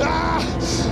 啊！